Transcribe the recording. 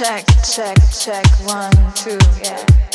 check, check, check, one, two, yeah.